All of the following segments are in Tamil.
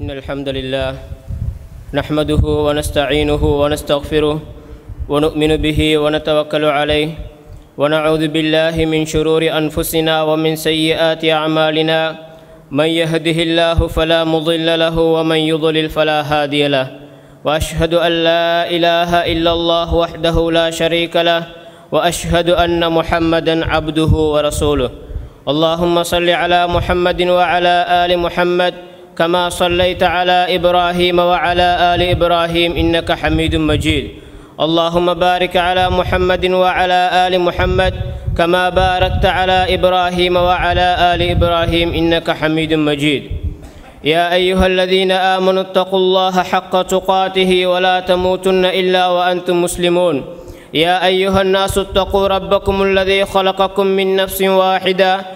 إن الحمد لله نحمده ونستعينه ونستغفره ونؤمن به ونتوكل عليه ونعوذ بالله من شرور أنفسنا ومن سيئات أعمالنا من يهده الله فلا مضل له ومن يضلل فلا هادي له وأشهد أن لا إله إلا الله وحده لا شريك له وأشهد أن محمدا عبده ورسوله اللهم صل على محمد وعلى آل محمد كما صليت على إبراهيم وعلى آل إبراهيم إنك حميد مجيد. اللهم بارك على محمد وعلى آل محمد كما باركت على إبراهيم وعلى آل إبراهيم إنك حميد مجيد. يا أيها الذين آمنوا اتقوا الله حق تقاته ولا تموتن إلا وأنتم مسلمون. يا أيها الناس اتقوا ربكم الذي خلقكم من نفس واحدة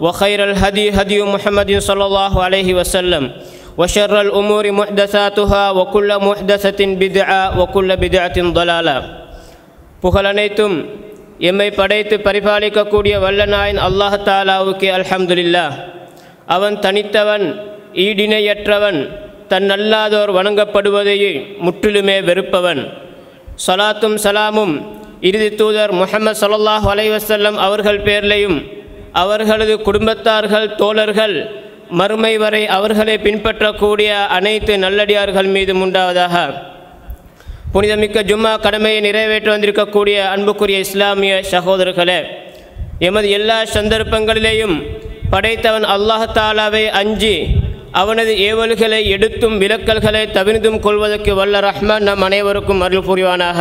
وخير الهدي هدي محمد صلى الله عليه وسلم وشر الأمور محدثاتها وكل محدثة بدعة وكل بدعة ضلالة புகழனைத்தும் எம்மை படைத்து பரிபாலிக்கக்கூடிய வல்லநாயன் அல்லாஹ் தாலாவுக்கு அல்ஹம்துலில்லா அவன் தனித்தவன் ஈடிணையற்றவன் தன் அல்லாதோர் வணங்கப்படுவதையே முற்றிலுமே வெறுப்பவன் சலாத்தும் சலாமும் இறுதி தூதர் முகமது சல்லாஹ் அலைவசல்லம் அவர்கள் பேர்லையும் அவர்களது குடும்பத்தார்கள் தோழர்கள் மறுமை வரை அவர்களை பின்பற்றக்கூடிய அனைத்து நல்லடியார்கள் மீதும் உண்டாவதாக. புனிதமிக்க ஜும்மா கடமையை நிறைவேற்ற வந்திருக்கக்கூடிய அன்புக்குரிய இஸ்லாமிய சகோதரர்களே எமது எல்லா சந்தர்ப்பங்களிலேயும் படைத்தவன் அல்லாஹாலாவை அஞ்சி அவனது ஏவல்களை எடுத்தும் விலக்கல்களை தவிர்த்தும் கொள்வதற்கு வல்ல ரஹ்மான் நம் அனைவருக்கும் அருள் புரிவானாக.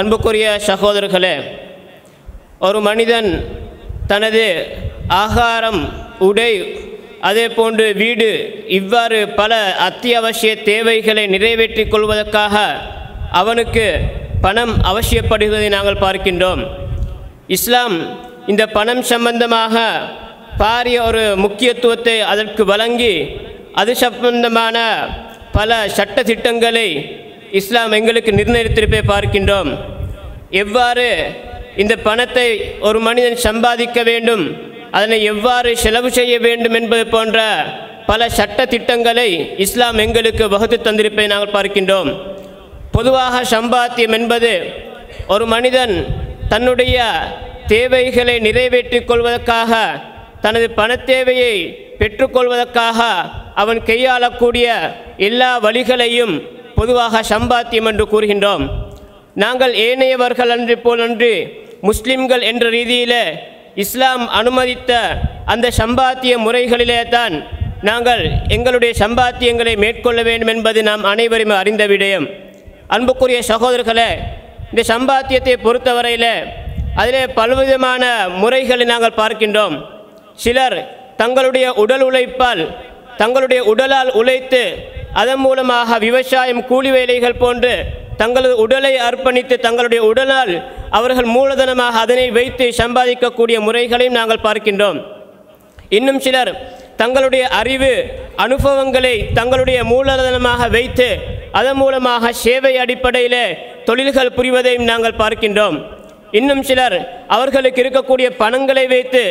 அன்புக்குரிய சகோதரர்களே ஒரு மனிதன் தனது ஆகாரம் உடை அதே போன்று வீடு இவ்வாறு பல அத்தியாவசிய தேவைகளை நிறைவேற்றிக் கொள்வதற்காக அவனுக்கு பணம் அவசியப்படுவதை நாங்கள் பார்க்கின்றோம். இஸ்லாம் இந்த பணம் சம்பந்தமாக பாரிய ஒரு முக்கியத்துவத்தை அதற்கு வழங்கி அது சம்பந்தமான பல சட்ட திட்டங்களை இஸ்லாம் எங்களுக்கு நிர்ணயித்திருப்பை பார்க்கின்றோம். எவ்வாறு இந்த பணத்தை ஒரு மனிதன் சம்பாதிக்க வேண்டும். அதனை எவ்வாறு செலவு செய்ய வேண்டும் என்பது போன்ற பல சட்ட திட்டங்களை இஸ்லாம் எங்களுக்கு வகுத்து தந்திருப்பதை நாங்கள் பார்க்கின்றோம். பொதுவாக சம்பாத்தியம் என்பது ஒரு மனிதன் தன்னுடைய தேவைகளை நிறைவேற்றிக் கொள்வதற்காக தனது பணத்தேவையை பெற்றுக்கொள்வதற்காக அவன் கையாளக்கூடிய எல்லா வழிகளையும் பொதுவாக சம்பாத்தியம் என்று கூறுகின்றோம். நாங்கள் ஏனையவர்கள் அன்று போலன்று முஸ்லிம்கள் என்ற ரீதியில் இஸ்லாம் அனுமதித்த அந்த சம்பாத்திய முறைகளிலே தான் நாங்கள் எங்களுடைய சம்பாத்தியங்களை மேற்கொள்ள வேண்டும் என்பது நாம் அனைவரும் அறிந்த விடயம். அன்புக்குரிய சகோதரர்களே இந்த சம்பாத்தியத்தை பொறுத்தவரையில் அதிலே பலவிதமான முறைகளை நாங்கள் பார்க்கின்றோம். சிலர் தங்களுடைய உடல் உழைப்பால் தங்களுடைய உடலால் உழைத்து அதன் மூலமாக விவசாயம் கூலி வேலைகள் போன்று தங்களது உடலை அர்ப்பணித்து தங்களுடைய உடலால் அவர்கள் மூலதனமாக அதனை வைத்து சம்பாதிக்கக்கூடிய முறைகளையும் நாங்கள் பார்க்கின்றோம். இன்னும் சிலர் தங்களுடைய அறிவு அனுபவங்களை தங்களுடைய மூலதனமாக வைத்து அதன் மூலமாக சேவை அடிப்படையில் தொழில்கள் புரிவதையும் நாங்கள் பார்க்கின்றோம். இன்னும் சிலர் அவர்களுக்கு இருக்கக்கூடிய பணங்களை வைத்து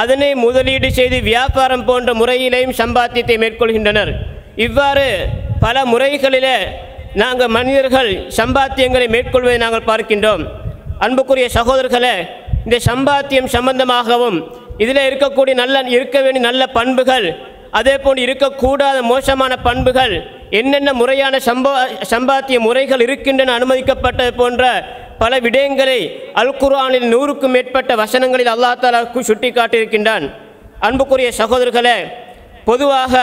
அதனை முதலீடு செய்து வியாபாரம் போன்ற முறையிலேயும் சம்பாத்தியத்தை மேற்கொள்கின்றனர். இவ்வாறு பல முறைகளிலே நாங்கள் மனிதர்கள் சம்பாத்தியங்களை மேற்கொள்வதை நாங்கள் பார்க்கின்றோம். அன்புக்குரிய சகோதரர்களே இந்த சம்பாத்தியம் சம்பந்தமாகவும் இதில் இருக்கக்கூடிய நல்ல இருக்க வேண்டிய நல்ல பண்புகள் அதே போன்று இருக்கக்கூடாத மோசமான பண்புகள் என்னென்ன முறையான சம்பா சம்பாத்திய முறைகள் இருக்கின்றன அனுமதிக்கப்பட்டது போன்ற பல விடயங்களை அல் குர்ஆனில் நூறுக்கும் மேற்பட்ட வசனங்களில் அல்லா தாலாவுக்கு சுட்டி காட்டியிருக்கின்றான் அன்புக்குரிய சகோதரர்களே பொதுவாக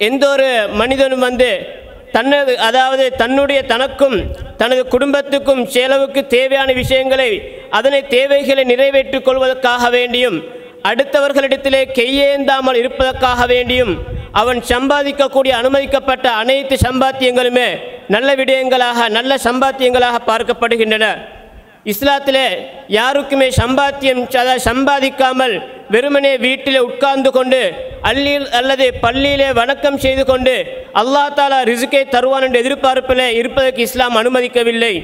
எந்த ஒரு மனிதனும் வந்து தனது அதாவது தன்னுடைய தனக்கும் தனது குடும்பத்துக்கும் செலவுக்கு தேவையான விஷயங்களை அதனை தேவைகளை நிறைவேற்றிக் கொள்வதற்காக வேண்டியும் அடுத்தவர்களிடத்திலே கையேந்தாமல் இருப்பதற்காக வேண்டியும் அவன் சம்பாதிக்கக்கூடிய அனுமதிக்கப்பட்ட அனைத்து சம்பாத்தியங்களுமே நல்ல விடயங்களாக நல்ல சம்பாத்தியங்களாக பார்க்கப்படுகின்றன. இஸ்லாத்திலே யாருக்குமே சம்பாத்தியம் அதாவது சம்பாதிக்காமல் வெறுமனே வீட்டிலே உட்கார்ந்து கொண்டு அல்லில் அல்லது பள்ளியிலே வணக்கம் செய்து கொண்டு அல்லா தாலா ரிசுக்கை தருவான் என்ற எதிர்பார்ப்பில் இருப்பதற்கு இஸ்லாம் அனுமதிக்கவில்லை.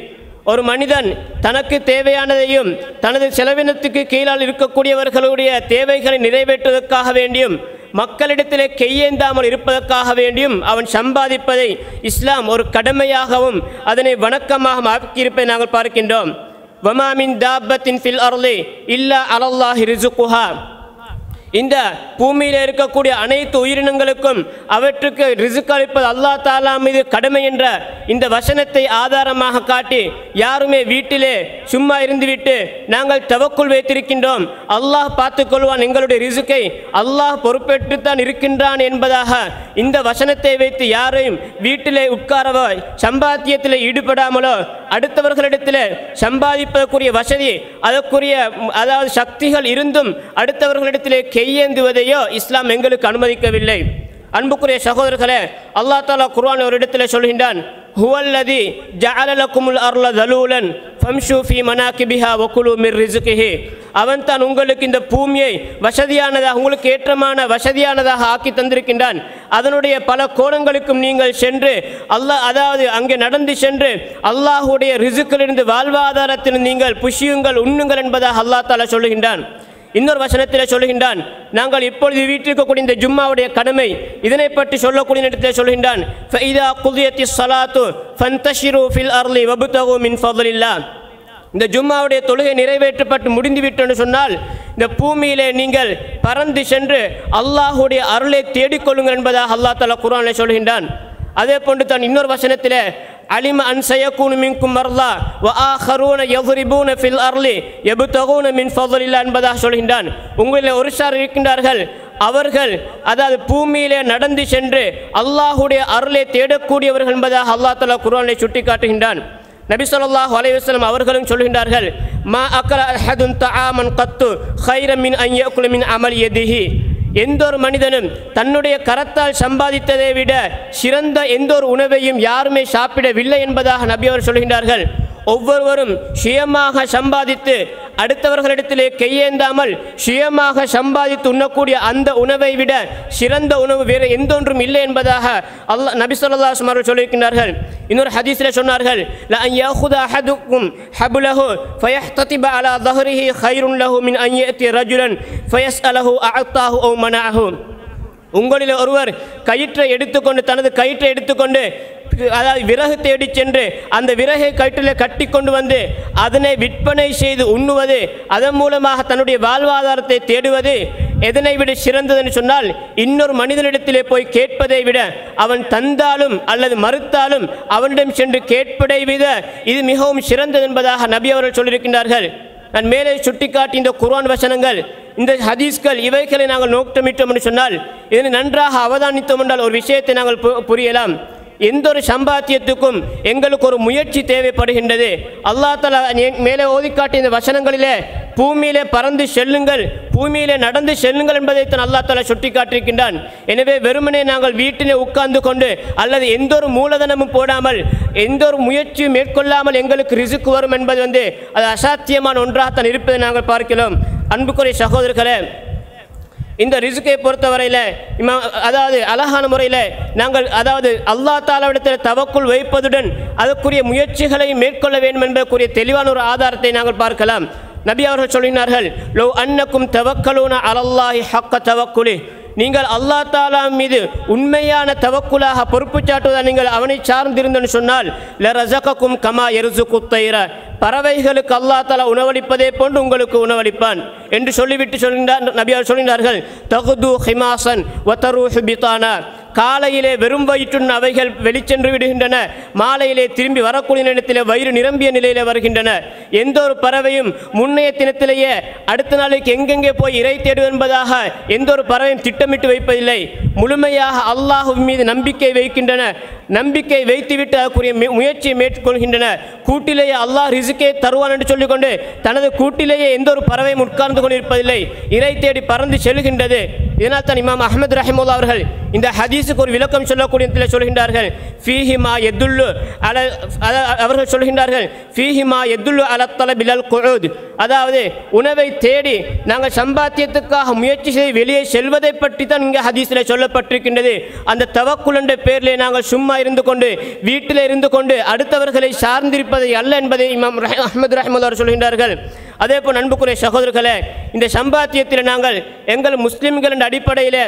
ஒரு மனிதன் தனக்கு தேவையானதையும் தனது செலவினத்துக்கு கீழால் இருக்கக்கூடியவர்களுடைய தேவைகளை நிறைவேற்றுவதற்காக வேண்டியும் மக்களிடத்திலே கையேந்தாமல் இருப்பதற்காக வேண்டியும் அவன் சம்பாதிப்பதை இஸ்லாம் ஒரு கடமையாகவும் அதனை வணக்கமாக ஆக்கியிருப்பதை நாங்கள் பார்க்கின்றோம். வமாமின் தாபத்தின் ஃபில் அருளே இல்லா அலல்லாஹி ரிசுகுஹா இந்த பூமியில் இருக்கக்கூடிய அனைத்து உயிரினங்களுக்கும் அவற்றுக்கு ரிசுக் அளிப்பது அல்லா தாலா மீது கடமை என்ற இந்த வசனத்தை ஆதாரமாக காட்டி யாருமே வீட்டிலே சும்மா இருந்துவிட்டு நாங்கள் தவக்குள் வைத்திருக்கின்றோம். அல்லாஹ் பார்த்துக்கொள்வான் எங்களுடைய ரிசுக்கை. அல்லாஹ் பொறுப்பேற்றுத்தான் இருக்கின்றான் என்பதாக இந்த வசனத்தை வைத்து யாரையும் வீட்டிலே உட்காரவோ சம்பாத்தியத்தில் ஈடுபடாமலோ அடுத்தவர்களிடத்தில் சம்பாதிப்பதற்குரிய வசதி அதற்குரிய அதாவது சக்திகள் இருந்தும் அடுத்தவர்களிடத்திலே கையேந்துவதையோ இஸ்லாம் எங்களுக்கு அனுமதிக்கவில்லை. அன்புக்குரிய சகோதரர்களே அல்லாஹ் தாலா குர்ஆன் ஒரு இடத்துல சொல்கின்றான் ஹுவல்லதி ஜஅலலகுமுல் அர்ல தலூலன் ஃபம்ஷு ஃபி மனாகிபிஹா வகுலு மிர் ரிஸ்கிஹி. அவன் தான் உங்களுக்கு இந்த பூமியை வசதியானதாக உங்களுக்கு ஏற்றமான வசதியானதாக ஆக்கி தந்திருக்கின்றான். அதனுடைய பல கோணங்களுக்கும் நீங்கள் சென்று அல்லாஹ் அதாவது அங்கே நடந்து சென்று அல்லாஹுடைய ரிசுக்கிலிருந்து வாழ்வாதாரத்தில் நீங்கள் புஷியுங்கள் உண்ணுங்கள் என்பதாக அல்லாஹ் தாலா சொல்லுகின்றான் இன்னொரு வசனத்தில் சொல்கின்றான் நாங்கள் இப்பொழுது வீட்டிற்கு கூடிய இந்த ஜும்மாவுடைய கடமை இதனை பற்றி சொல்லக்கூடிய இடத்தில் சொல்கின்றான் ஃபைதா குதியத்தி சலாத்து ஃபந்தஷிரு ஃபில் அர்லி வபுதகு மின் ஃபضலில்லா இந்த ஜும்மாவுடைய தொழுகை நிறைவேற்றப்பட்டு முடிந்துவிட்டோன்னு சொன்னால் இந்த பூமியிலே நீங்கள் பறந்து சென்று அல்லாஹுடைய அருளை தேடிக்கொள்ளுங்கள் என்பதாக அல்லாஹ் தலா குரானை சொல்கின்றான் அதே போன்று தான் இன்னொரு வசனத்தில் அலிம அன் சயக்கூனு மின்கும் மர்லா வ ஆஹரூன யதுரிபூன ஃபில் அர்லி எபுதகூன மின் ஃபضலில்லா என்பதாக சொல்கின்றான். உங்களில் ஒரு சார் இருக்கின்றார்கள். அவர்கள் அதாவது பூமியிலே நடந்து சென்று அல்லாஹுடைய அருளை தேடக்கூடியவர்கள் என்பதாக அல்லாஹ் தலா குரானை சுட்டி காட்டுகின்றான் நபி சொல்லாஹ் அலைஹி அவர்களும் சொல்கின்றார்கள் மா அக்கல் அஹதுன் தஆமன் கத்து ஹைரமின் ஐயோ அன் அமல் எதிஹி எந்த ஒரு மனிதனும் தன்னுடைய கரத்தால் சம்பாதித்ததை விட சிறந்த எந்த ஒரு உணவையும் யாருமே சாப்பிடவில்லை என்பதாக நபி அவர் சொல்கின்றார்கள். ஒவ்வொருவரும் சுயமாக சம்பாதித்து அடுத்தவர்களிடத்திலே கையேந்தாமல் சுயமாக சம்பாதித்து உண்ணக்கூடிய அந்த உணவை விட சிறந்த உணவு வேறு எந்தொன்றும் இல்லை என்பதாக அல்லா நபி சொல்லா சுமார் சொல்லியிருக்கிறார்கள் இன்னொரு ஹதீஸில் சொன்னார்கள் உங்களில் ஒருவர் கயிற்றை எடுத்துக்கொண்டு தனது கயிற்றை எடுத்துக்கொண்டு அதாவது விறகு தேடிச் சென்று அந்த விறகை கட்டில கட்டி கொண்டு வந்து அதனை விற்பனை செய்து உண்ணுவது அதன் மூலமாக தன்னுடைய வாழ்வாதாரத்தை தேடுவது எதனை விட சிறந்ததுன்னு சொன்னால் இன்னொரு மனிதனிடத்திலே போய் கேட்பதை விட அவன் தந்தாலும் அல்லது மறுத்தாலும் அவனிடம் சென்று கேட்பதை விட இது மிகவும் சிறந்தது என்பதாக நபி அவர்கள் சொல்லியிருக்கின்றார்கள். நான் மேலே சுட்டிக்காட்டி இந்த குர்ஆன் வசனங்கள் இந்த ஹதீஸ்கள் இவைகளை நாங்கள் நோக்கமிட்டோம் என்று சொன்னால் இதனை நன்றாக அவதானித்தோம் என்றால் ஒரு விஷயத்தை நாங்கள் பு- புரியலாம். எந்த ஒரு சம்பாத்தியத்துக்கும் எங்களுக்கு ஒரு முயற்சி தேவைப்படுகின்றது. அல்லா தலா மேலே ஓதிக்காட்டிய இந்த வசனங்களிலே பூமியிலே பறந்து செல்லுங்கள் பூமியிலே நடந்து செல்லுங்கள் என்பதைத்தான் அல்லா தலா சுட்டி காட்டியிருக்கின்றான் எனவே வெறுமனே நாங்கள் வீட்டிலே உட்கார்ந்து கொண்டு அல்லது எந்த ஒரு மூலதனமும் போடாமல் எந்த ஒரு முயற்சியும் மேற்கொள்ளாமல் எங்களுக்கு ரிசுக்கு வரும் என்பது வந்து அது அசாத்தியமான ஒன்றாகத்தான் இருப்பதை நாங்கள் பார்க்கிறோம். அன்புக்குரிய சகோதரர்களே இந்த ரிசுக்கை பொறுத்தவரையில் இமா அதாவது அழகான முறையில் நாங்கள் அதாவது அல்லாஹ் தாலாவிடத்தில் தவக்குள் வைப்பதுடன் அதற்குரிய முயற்சிகளை மேற்கொள்ள வேண்டும் என்பதற்குரிய தெளிவான ஒரு ஆதாரத்தை நாங்கள் பார்க்கலாம். நபி அவர்கள் சொல்லினார்கள் லோ அன்னக்கும் தவக்கலூன அலல்லாஹி ஹக்க தவக்குலி. நீங்கள் அல்லாஹ் தாலா மீது உண்மையான தவக்குலாக பொறுப்பு சாட்டுவதால் நீங்கள் அவனை சார்ந்திருந்தன்னு சொன்னால் ல ரசகக்கும் கமா எருசு குத்தைர பறவைகளுக்கு அல்லா தாலா உணவளிப்பதே போன்று உங்களுக்கு உணவளிப்பான் என்று சொல்லிவிட்டு சொல்கின்றார் நபியார் சொல்கின்றார்கள் தகுது ஹிமாசன் ஒத்தரு பிதானா. காலையிலே வெறும் வயிற்றுடன் அவைகள் வெளிச்சென்று விடுகின்றன. மாலையிலே திரும்பி வரக்கூடிய நேரத்திலே வயிறு நிரம்பிய நிலையிலே வருகின்றன. எந்த ஒரு பறவையும் முன்னைய தினத்திலேயே அடுத்த நாளைக்கு எங்கெங்கே போய் இறை தேடு என்பதாக எந்த ஒரு பறவையும் திட்டமிட்டு வைப்பதில்லை. முழுமையாக அல்லாஹு மீது நம்பிக்கை வைக்கின்றன. நம்பிக்கை வைத்துவிட்டு அதற்குரிய மு- முயற்சியை மேற்கொள்கின்றன. கூட்டிலேயே அல்லாஹ் ரிசுக்கே தருவான் என்று சொல்லிக்கொண்டு தனது கூட்டிலேயே எந்த ஒரு பறவையும் உட்கார்ந்து கொண்டிருப்பதில்லை. இறை தேடி பறந்து செல்கின்றது. இதனால் தான் இமாம் அஹமது ரஹிமுல்லா அவர்கள் இந்த ஹதீஸ் ஹதீஸுக்கு ஒரு விளக்கம் சொல்லக்கூடிய சொல்கின்றார்கள் ஃபீஹிமா எதுல்லு அல அவர்கள் சொல்கின்றார்கள் ஃபீஹிமா எதுல்லு அலத்தல பிலல் குழுத் அதாவது உணவை தேடி நாங்கள் சம்பாத்தியத்துக்காக முயற்சி செய்து வெளியே செல்வதை பற்றி தான் இங்கே ஹதீஸில் சொல்லப்பட்டிருக்கின்றது. அந்த தவக்குல் என்ற பேரிலே நாங்கள் சும்மா இருந்து கொண்டு வீட்டில் இருந்து கொண்டு அடுத்தவர்களை சார்ந்திருப்பதை அல்ல என்பதை இமாம் ரஹ் அஹமது ரஹ்மது அவர் சொல்கின்றார்கள். அதே போல் நண்புக்குரிய சகோதரர்களே இந்த சம்பாத்தியத்தில் நாங்கள் எங்கள் முஸ்லீம்கள் என்ற அடிப்படையில்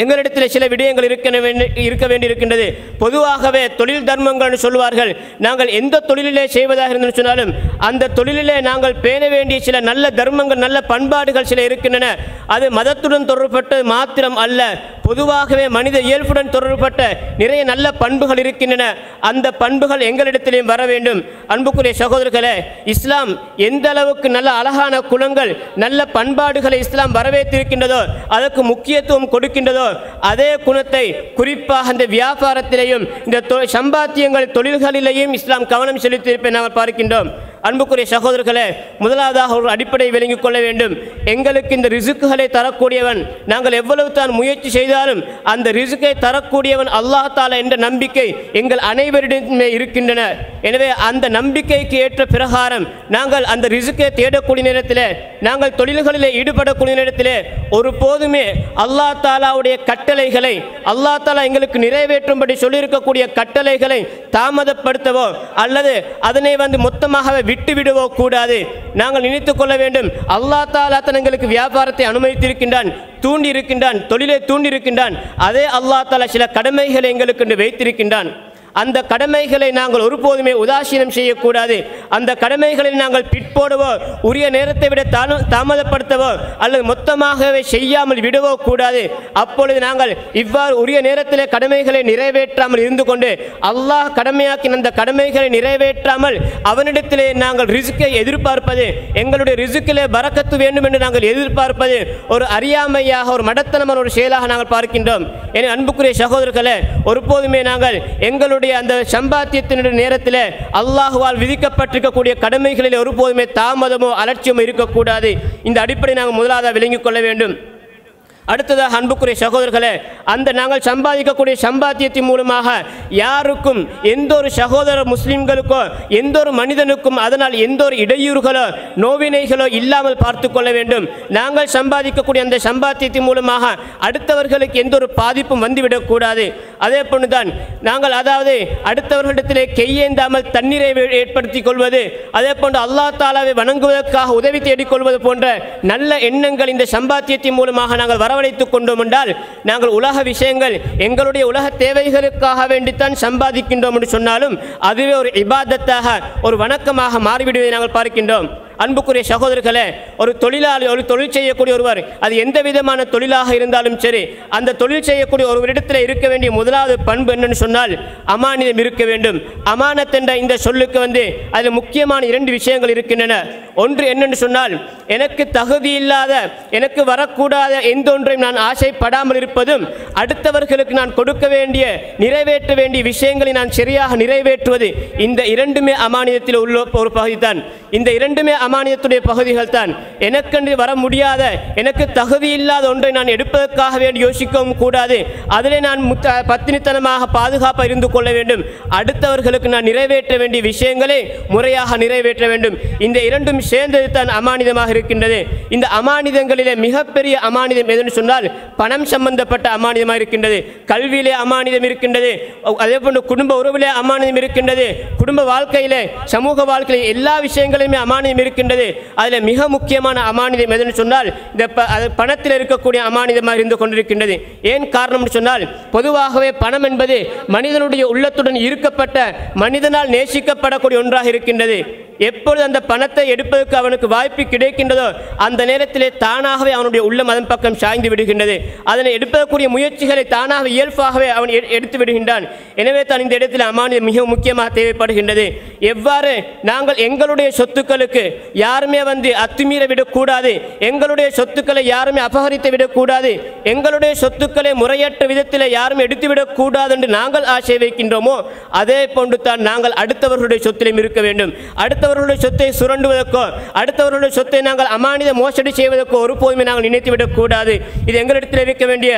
எங்களிடத்தில் சில விடயங்கள் இருக்க வேண்டி இருக்க வேண்டியிருக்கின்றது. பொதுவாகவே தொழில் தர்மங்கள்னு சொல்வார்கள். நாங்கள் எந்த தொழிலிலே செய்வதாக இருந்து சொன்னாலும் அந்த தொழிலிலே நாங்கள் பேண வேண்டிய சில நல்ல தர்மங்கள் நல்ல பண்பாடுகள் சில இருக்கின்றன. அது மதத்துடன் தொடர்பட்டது மாத்திரம் அல்ல பொதுவாகவே மனித இயல்புடன் தொடர்பட்ட நிறைய நல்ல பண்புகள் இருக்கின்றன. அந்த பண்புகள் எங்களிடத்திலையும் வர வேண்டும். அன்புக்குரிய சகோதரர்களே இஸ்லாம் எந்த அளவுக்கு நல்ல அழகான குணங்கள் நல்ல பண்பாடுகளை இஸ்லாம் வரவேற்றிருக்கின்றதோ அதற்கு முக்கியத்துவம் கொடுக்கின்றதோ அதே குணத்தை குறிப்பாக அந்த வியாபாரத்திலேயும் இந்த சம்பாத்தியங்கள் தொழில்களிலேயும் இஸ்லாம் கவனம் செலுத்தியிருப்பதை நாங்கள் பார்க்கின்றோம். அன்புக்குரிய சகோதரர்களே முதலாவதாக ஒரு அடிப்படை விளங்கிக் கொள்ள வேண்டும். எங்களுக்கு இந்த ரிசுக்குகளை தரக்கூடியவன் நாங்கள் எவ்வளவு தான் முயற்சி செய்தாலும் அந்த ரிசுக்கை தரக்கூடியவன் அல்லாஹ் தாலா என்ற நம்பிக்கை எங்கள் அனைவரிடமே இருக்கின்றன. எனவே அந்த நம்பிக்கைக்கு ஏற்ற பிரகாரம் நாங்கள் அந்த ரிசுக்கை தேடக்கூடிய நேரத்தில் நாங்கள் தொழில்களில் ஈடுபடக்கூடிய நேரத்தில் ஒரு போதுமே அல்லாஹ் தாலாவுடைய கட்டளைகளை அல்லாஹ் தாலா எங்களுக்கு நிறைவேற்றும்படி சொல்லியிருக்கக்கூடிய கட்டளைகளை தாமதப்படுத்தவோ அல்லது அதனை வந்து மொத்தமாகவே விட்டுவிடவோ கூடாது. நாங்கள் நினைத்துக் கொள்ள வேண்டும். அல்லாஹ் தாலா தனங்களுக்கு வியாபாரத்தை அனுமதித்திருக்கின்றான் தூண்டி இருக்கின்றான் தொழிலை தூண்டி இருக்கின்றான் அதே அல்லாஹ் தாலா சில கடமைகளை எங்களுக்கு என்று வைத்திருக்கின்றான். அந்த கடமைகளை நாங்கள் ஒருபோதுமே உதாசீனம் செய்யக்கூடாது. அந்த கடமைகளை நாங்கள் பிற்போடவோ உரிய நேரத்தை விட தானு தாமதப்படுத்தவோ அல்லது மொத்தமாகவே செய்யாமல் விடவோ கூடாது. அப்பொழுது நாங்கள் இவ்வாறு உரிய நேரத்தில் கடமைகளை நிறைவேற்றாமல் இருந்து கொண்டு அல்லாஹ் கடமையாக்கின அந்த கடமைகளை நிறைவேற்றாமல் அவனிடத்திலே நாங்கள் ரிசுக்கை எதிர்பார்ப்பது எங்களுடைய ரிசுக்கிலே பறக்கத்து வேண்டும் என்று நாங்கள் எதிர்பார்ப்பது ஒரு அறியாமையாக ஒரு மடத்தனமான ஒரு செயலாக நாங்கள் பார்க்கின்றோம். என அன்புக்குரிய சகோதரர்களே ஒருபோதுமே நாங்கள் எங்களுடைய அந்த சம்பாத்தியத்தினுடைய நேரத்தில் அல்லாஹுவால் விதிக்கப்பட்டிருக்கக்கூடிய கடமைகளில் ஒருபோதுமே தாமதமோ அலட்சியமோ இருக்கக்கூடாது. இந்த அடிப்படை நாங்கள் முதலாவதாக விளங்கிக் கொள்ள வேண்டும். அடுத்ததாக அன்புக்குரிய சகோதரர்களே அந்த நாங்கள் சம்பாதிக்கக்கூடிய சம்பாத்தியத்தின் மூலமாக யாருக்கும் எந்த ஒரு சகோதர முஸ்லிம்களுக்கோ எந்த ஒரு மனிதனுக்கும் அதனால் எந்த ஒரு இடையூறுகளோ நோவினைகளோ இல்லாமல் பார்த்து கொள்ள வேண்டும். நாங்கள் சம்பாதிக்கக்கூடிய அந்த சம்பாத்தியத்தின் மூலமாக அடுத்தவர்களுக்கு எந்த ஒரு பாதிப்பும் வந்துவிடக்கூடாது அதே போன்றுதான் நாங்கள் அதாவது அடுத்தவர்களிடத்திலே கையேந்தாமல் தண்ணீரை ஏற்படுத்திக் கொள்வது அதே போன்று அல்லா தாலாவை வணங்குவதற்காக உதவி தேடிக்கொள்வது போன்ற நல்ல எண்ணங்கள் இந்த சம்பாத்தியத்தின் மூலமாக நாங்கள் வர வரவழைத்துக் கொண்டோம் என்றால் நாங்கள் உலக விஷயங்கள் எங்களுடைய உலக தேவைகளுக்காக வேண்டித்தான் சம்பாதிக்கின்றோம் என்று சொன்னாலும் அதுவே ஒரு இபாதத்தாக ஒரு வணக்கமாக மாறிவிடுவதை நாங்கள் பார்க்கின்றோம். அன்புக்குரிய சகோதரர்களே ஒரு தொழிலாளி ஒரு தொழில் செய்யக்கூடிய ஒருவர் அது எந்த விதமான தொழிலாக இருந்தாலும் சரி அந்த தொழில் செய்யக்கூடிய ஒருவரிடத்தில் இருக்க வேண்டிய முதலாவது பண்பு என்னன்னு சொன்னால் அமானிதம் இருக்க வேண்டும். அமானத் என்ற இந்த சொல்லுக்கு வந்து அதில் முக்கியமான இரண்டு விஷயங்கள் இருக்கின்றன. ஒன்று என்னென்னு சொன்னால் எனக்கு தகுதி இல்லாத எனக்கு வரக்கூடாத எந்த ஒன்றையும் நான் ஆசைப்படாமல் இருப்பதும் அடுத்தவர்களுக்கு நான் கொடுக்க வேண்டிய நிறைவேற்ற வேண்டிய விஷயங்களை நான் சரியாக நிறைவேற்றுவது இந்த இரண்டுமே அமானியத்தில் உள்ள ஒரு பகுதி தான் இந்த இரண்டுமே அமானியத்துடைய பகுதிகள் தான். எனக்கென்று வர முடியாத எனக்கு தகுதி இல்லாத ஒன்றை நான் எடுப்பதற்காக வேண்டி யோசிக்கவும் கூடாது. அதிலே நான் முத்த- பத்தினித்தனமாக பாதுகாப்பாக இருந்து கொள்ள வேண்டும். அடுத்தவர்களுக்கு நான் நிறைவேற்ற வேண்டிய விஷயங்களை முறையாக நிறைவேற்ற வேண்டும். இந்த இரண்டும் சேர்ந்தது தான் அமானிதமாக இருக்கின்றது. இந்த அமானிதங்களிலே மிகப்பெரிய அமானிதம் எதுன்னு சொன்னால் பணம் சம்பந்தப்பட்ட அமானிதமாக இருக்கின்றது. கல்வியிலே அமானிதம் இருக்கின்றது. அதே போன்று குடும்ப உறவிலே அமானிதம் இருக்கின்றது. குடும்ப வாழ்க்கையிலே சமூக வாழ்க்கையில் எல்லா விஷயங்களையுமே அமானிதம் இருக்கின்றது. அதில் மிக முக்கியமான அமானிதம் எதுன்னு சொன்னால் இந்த ப- அது பணத்தில் இருக்கக்கூடிய அமானிதமாக இருந்து கொண்டிருக்கின்றது. ஏன் காரணம்னு சொன்னால் பொதுவாகவே பணம் என்பது மனிதனுடைய உள்ளத்துடன் இருக்கப்பட்ட மனிதனால் நேசிக்கப்படக்கூடிய ஒன்றாக இருக்கின்றது. எப்பொழுது அந்த பணத்தை எடுப்பதற்கு அவனுக்கு வாய்ப்பு கிடைக்கின்றதோ அந்த நேரத்திலே தானாகவே அவனுடைய உள்ளம் அதன் பக்கம் சாய்ந்து விடுகின்றது. அதனை எடுப்பதற்குரிய முயற்சிகளை தானாக இயல்பாகவே அவன் எடுத்து விடுகின்றான். எனவே தான் இந்த இடத்தில் அமானியம் மிக முக்கியமாக தேவைப்படுகின்றது. எவ்வாறு நாங்கள் எங்களுடைய சொத்துக்களுக்கு யாருமே வந்து அத்துமீற விடக்கூடாது. எங்களுடைய சொத்துக்களை யாருமே அபகரித்து விடக்கூடாது. எங்களுடைய சொத்துக்களை முறையற்ற விதத்தில் யாரும் எடுத்துவிடக்கூடாது என்று நாங்கள் ஆசை வைக்கின்றோமோ அதே போன்று தான் நாங்கள் அடுத்தவர்களுடைய சொத்திலும் இருக்க வேண்டும். அடுத்தவர்களுடைய சொத்தை சுரண்டுவதற்கோ அடுத்தவர்களுடைய சொத்தை நாங்கள் அமானித மோசடி செய்வதற்கோ ஒருபோதுமே நாங்கள் நினைத்து விடக்கூடாது. இது எங்களிடத்தில் இருக்க வேண்டிய